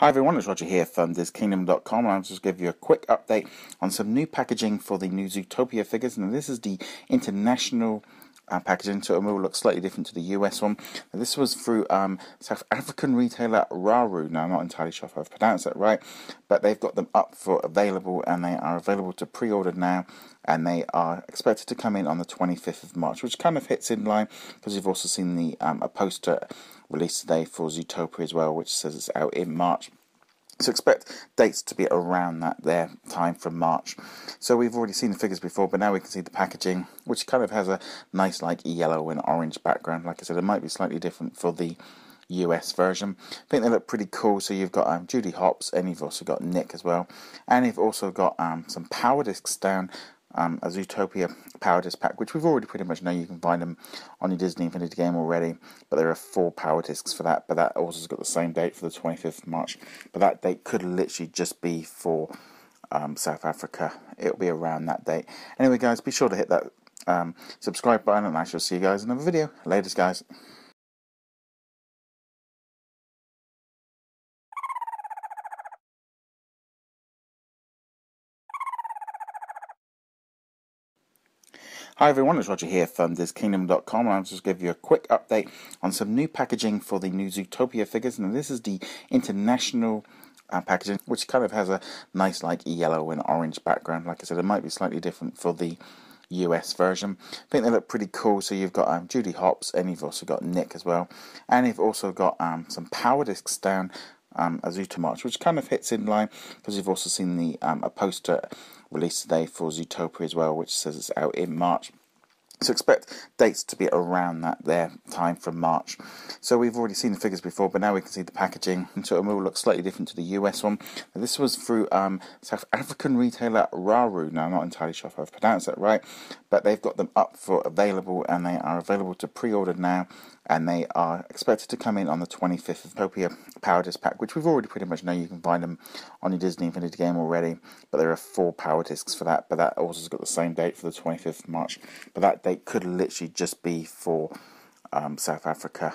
Hi everyone, it's Roger here from DisKingdom.com and I'll just give you a quick update on some new packaging for the new Zootopia figures. And this is the international uh, packaging, so it will look slightly different to the US one. Now, this was through um, South African retailer Raru. Now, I'm not entirely sure if I've pronounced that right, but they've got them up for available and they are available to pre order now. And they are expected to come in on the 25th of March, which kind of hits in line because you've also seen the um, a poster released today for Zootopia as well, which says it's out in March. So expect dates to be around that there time from March. So we've already seen the figures before, but now we can see the packaging, which kind of has a nice like yellow and orange background. Like I said, it might be slightly different for the US version. I think they look pretty cool. So you've got um, Judy Hopps, and you've also got Nick as well, and you've also got um, some power discs down um, a Zootopia Power Disc pack, which we've already pretty much know you can find them on your Disney Infinity game already. But there are four Power Discs for that, but that also has got the same date for the 25th of March. But that date could literally just be for um, South Africa. It'll be around that date. Anyway, guys, be sure to hit that um, subscribe button, and I shall see you guys in another video. Later, guys. Hi everyone, it's Roger here from DisKingdom.com and I'll just give you a quick update on some new packaging for the new Zootopia figures. And this is the international uh, packaging, which kind of has a nice like yellow and orange background. Like I said, it might be slightly different for the US version. I think they look pretty cool. So you've got um, Judy Hopps and you've also got Nick as well. And you've also got um, some power discs down um, March, which kind of hits in line because you've also seen the um, a poster released today for Zootopia as well, which says it's out in March. So expect dates to be around that there time from March. So we've already seen the figures before, but now we can see the packaging. And so it will look slightly different to the US one. Now, this was through um, South African retailer Raru. Now I'm not entirely sure if I've pronounced that right, but they've got them up for available and they are available to pre-order now. And they are expected to come in on the 25th of Topia Power Disc Pack, which we've already pretty much know you can find them on your Disney Infinity game already. But there are four Power Discs for that, but that also has got the same date for the 25th of March. But that date could literally just be for um, South Africa.